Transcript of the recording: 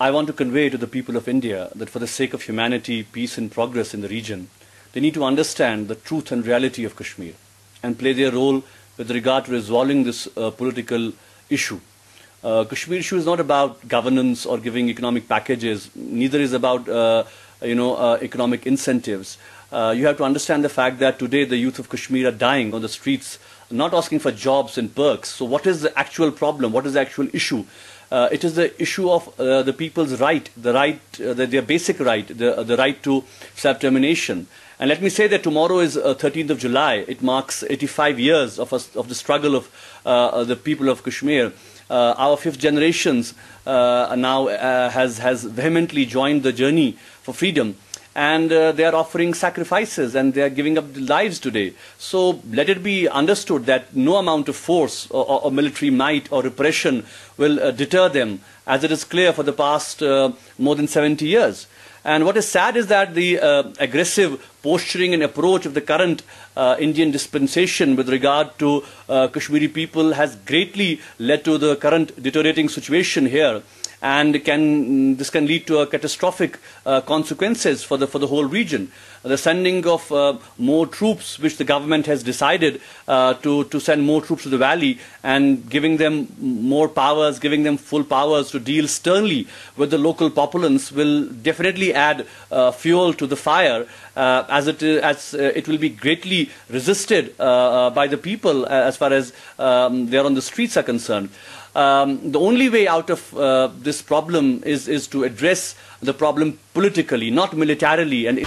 I want to convey to the people of India that for the sake of humanity, peace, and progress in the region, they need to understand the truth and reality of Kashmir and play their role with regard to resolving this uh, political issue. Uh, Kashmir issue is not about governance or giving economic packages. Neither is about uh, you know uh, economic incentives. Uh, you have to understand the fact that today the youth of Kashmir are dying on the streets, not asking for jobs and perks. So what is the actual problem? What is the actual issue? Uh, it is the issue of uh, the people's right, the right, uh, the, their basic right, the, the right to self-determination. And let me say that tomorrow is 13th of July. It marks 85 years of, of the struggle of the people of Kashmir. Uh, our fifth generations uh, now uh, has, has vehemently joined the journey for freedom and uh, they are offering sacrifices and they are giving up lives today. So let it be understood that no amount of force or, or, military might or repression will uh, deter them, as it is clear for the past uh, more than 70 years. And what is sad is that the uh, aggressive posturing and approach of the current uh, Indian dispensation with regard to uh, Kashmiri people has greatly led to the current deteriorating situation here and can, this can lead to a catastrophic uh, consequences for the, for the whole region. The sending of uh, more troops, which the government has decided uh, to, to send more troops to the valley and giving them more powers, giving them full powers to deal sternly with the local populace will definitely add uh, fuel to the fire uh, as, it, as uh, it will be greatly resisted by the people as far as um, they are on the streets are concerned um, the only way out of uh, this problem is, is to address the problem politically, not militarily. And